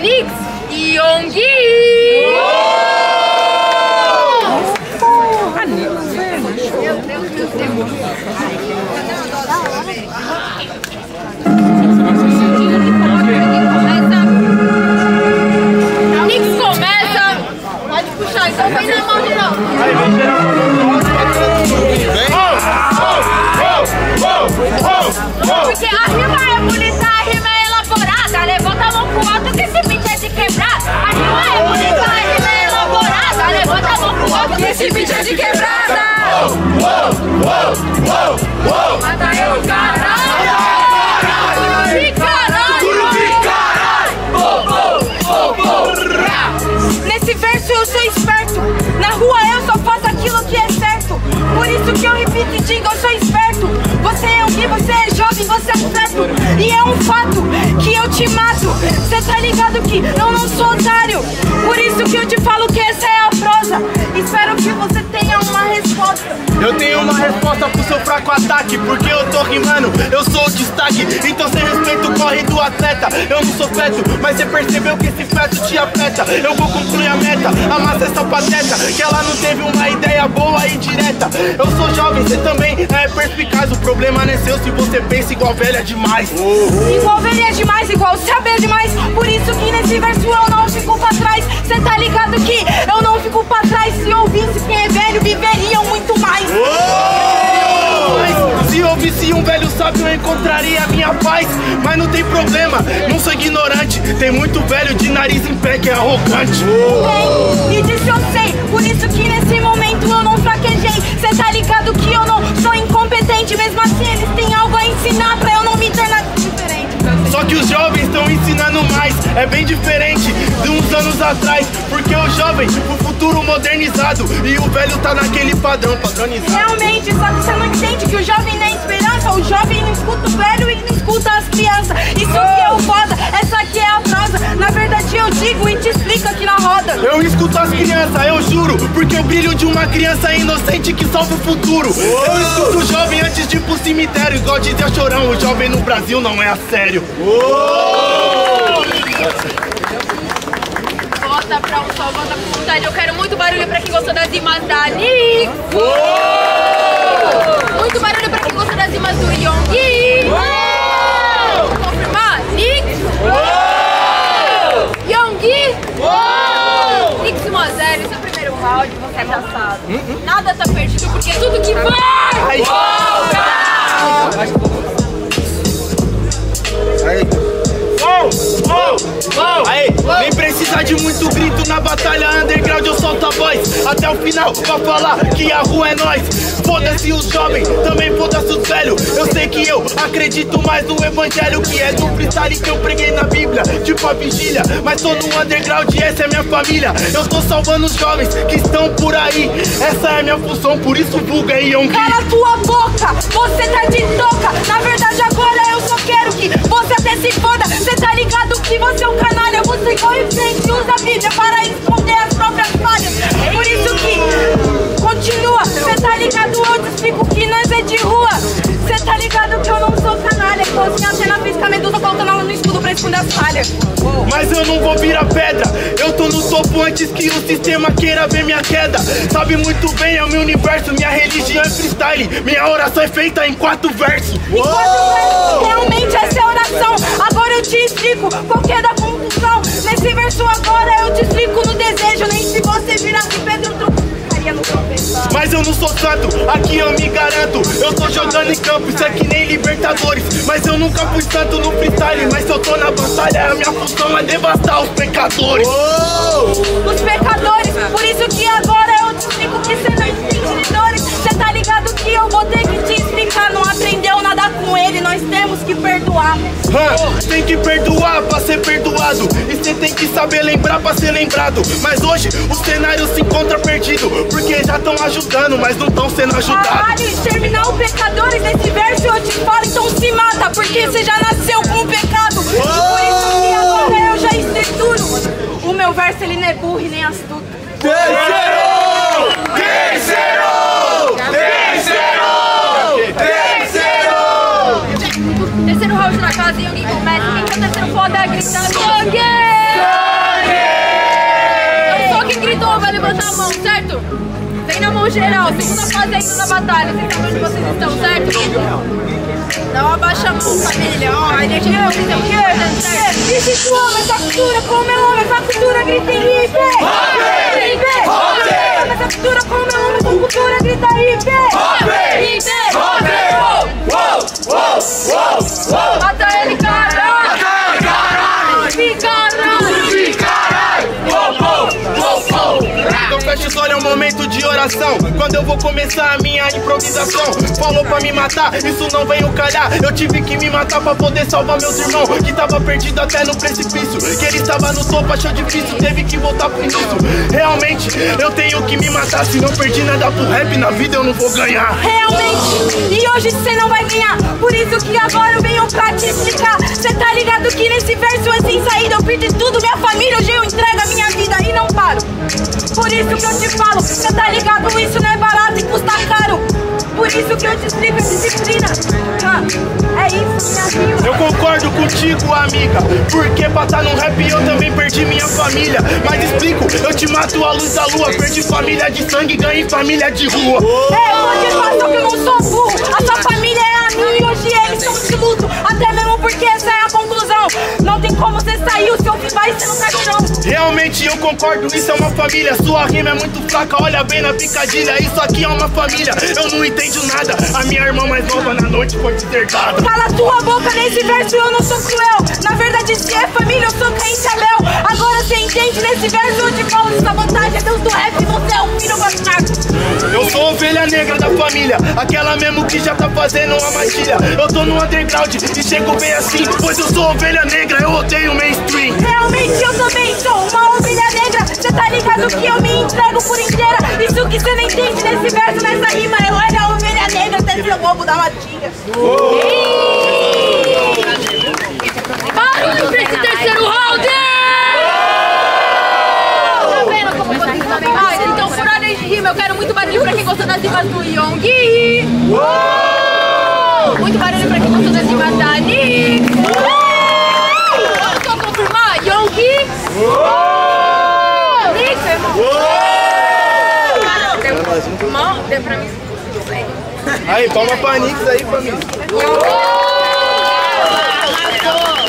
Netflix y jovem, você é certo. E é um fato que eu te mato. Cê tá ligado que eu não sou otário. Por isso que eu te falo que essa é a prosa. Espero que você tenha uma resposta. Eu tenho uma resposta pro seu fraco ataque Porque eu tô rimando, eu sou o destaque Então corre do atleta Eu não sou feto, mas você percebeu que esse feto te afeta Eu vou concluir a meta, amassa essa pateta Que ela não teve uma ideia boa e direta Eu sou jovem, você também é perspicaz O problema não é seu se você pensa igual velha demais Igual ver é demais, igual saber demais. Por isso que nesse verso eu não fico pra trás. Cê tá ligado que eu não fico pra trás. Se ouvisse quem é velho, viveriam muito mais. Um velho sábio eu encontraria a minha paz Mas não tem problema, não sou ignorante Tem muito velho de nariz em pé que é arrogante Tem, e disso eu sei. Por isso que nesse momento eu não fraquejei. Cê tá ligado que eu não sou incompetente. Mesmo assim, eles têm algo a ensinar pra eu não me tornar diferente. Só que os jovens estão ensinando mais É bem diferente de uns anos atrás Porque o jovem, o futuro modernizado E o velho tá naquele padrão padronizado Realmente, só que você não entende que o jovem não é O jovem não escuta o velho e não escuta as crianças. Isso que é o foda, essa aqui é a prosa. Na verdade, eu digo e te explico aqui na roda. Eu escuto as crianças, eu juro Porque o brilho de uma criança inocente que salva o futuro Eu escuto o jovem antes de ir pro cemitério Igual dizia Chorão, o jovem no Brasil não é a sério Volta pra um só, volta com vontade. Eu quero muito barulho pra quem gostou das rimas da Nix. Muito barulho pra tudo que vai. Aí, muito grito na batalha underground, eu solto a voz até o final pra falar que a rua é nós. Foda-se os jovens, também foda-se os velhos. Eu sei que eu acredito mais no evangelho que é do freestyle que eu preguei na Bíblia, tipo a vigília. Mas tô no underground e essa é minha família. Eu tô salvando os jovens que estão por aí. Essa é minha função, por isso buga aí, Yongi. Cala tua boca, você tá de toca. Na verdade, agora eu só quero que você até se foda. Cê tá ligado que você é um canalha. Você corre em frente, usa a Bíblia para esconder as próprias falhas. Por isso que continua. Cê tá ligado, eu te explico que nós é de rua. Cê tá ligado que eu não sou canalha. Que eu tenho cena física, medusa colocando ela no escudo pra esconder as falhas. Mas eu não vou virar pedra. Eu tô no topo antes que o sistema queira ver minha queda. Sabe muito bem, é o meu universo. Minha religião é freestyle. Minha oração é feita em quatro versos. Enquanto realmente essa é a oração. Agora eu te explico qual que é da conclusão. Nesse verso agora eu te explico no desejo. Nem se você virasse Pedro, no tropeçar. Mas eu não sou santo, aqui eu me garanto. Eu tô jogando em campo, isso é que nem Libertadores. Mas eu nunca fui santo no freestyle. Mas se eu tô na batalha, a minha função é devastar os pecadores. Os pecadores, por isso que agora eu te explico que você não entende dores. Você tá ligado que eu vou ter que te explicar. Não aprendeu nada com ele, nós temos que perdoar. Hã, tem que perdoar pra ser perdoado. E cê tem que saber lembrar pra ser lembrado. Mas hoje o cenário se encontra perdido. Porque já tão ajudando, mas não tão sendo ajudados. Caralho, exterminar os pecadores nesse verso eu te falo, então se mata, porque você já nasceu com o pecado. E por isso que agora eu já estruturo. O meu verso ele não é burro e nem astuto. Terceiro Vamos geral, segunda fase ainda na batalha. Vocês sabem onde vocês estão, certo? Dá uma baixa a mão, família. Ó, a energia é esquerda, certo? E se tu ama essa cultura, como eu amo essa cultura, grita em hip! Hip! Ama essa cultura, como Olhos, é um momento de oração. Quando eu vou começar a minha improvisação, falou pra me matar, isso não veio calhar. Eu tive que me matar pra poder salvar meus irmãos, que tava perdido até no precipício. Que ele estava no topo, achou difícil, teve que voltar pro início. Realmente, eu tenho que me matar. Se não perdi nada pro rap, na vida eu não vou ganhar. Realmente, e hoje você não vai ganhar Por isso que agora eu venho pra te explicar Cê tá ligado que nesse verso sem saída Eu perdi tudo, minha família, hoje eu entrego a minha vida e não paro Por isso que eu te falo, cê tá ligado, isso não é barato e custa caro Por isso que eu te explico a disciplina Ah, É isso, minha rima Eu concordo contigo, amiga. Porque pra tá no rap eu também perdi minha família. Mas explico, eu te mato à luz da lua. Perdi família de sangue, ganhei família de rua. É, eu te faço que eu não sou burro A sua família é a minha e hoje eles estão de luto Até mesmo porque essa é a conclusão Como você sair, o seu ser no caixão Realmente eu concordo, isso é uma família. Sua rima é muito fraca, olha bem na picadilha. Isso aqui é uma família, eu não entendo nada. A minha irmã mais nova na noite foi desertada. Cala tua boca nesse verso, eu não sou cruel. Na verdade, se é família, eu sou crente a Léo. Agora você entende nesse verso, eu te falo de sabotagem. É Deus do rap, negra da família, aquela mesmo que já tá fazendo uma matilha. Eu tô no underground e chego bem assim, pois eu sou ovelha negra, eu odeio mainstream. Realmente eu também sou uma ovelha negra. Cê tá ligado que eu me entrego por inteira. Isso que cê não entende nesse verso, nessa rima. Eu era a ovelha negra, até seu bobo da matilha. Barulho pra esse terceiro round! Tá vendo como vocês sabem mais? Então, por ordem de rima, eu quero muito barulho pra quem gostou das rimas do Yonggi! Muito barulho pra quem gostou das rimas da Ni! Vamos só confirmar? Ni, seu irmão! Cara, deu- Irmão, deu pra mim. Aí, palma pra Nix aí, família. Arrasou!